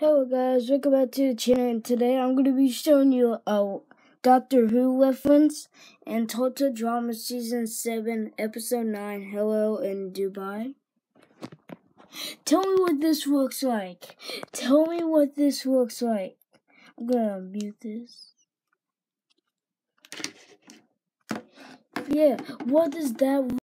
Hello guys, welcome back to the channel and today I'm going to be showing you a Doctor Who reference and Total Drama Season 7 Episode 9 Hello in Dubai. Tell me what this looks like. Tell me what this looks like. I'm going to mute this. Yeah, what does that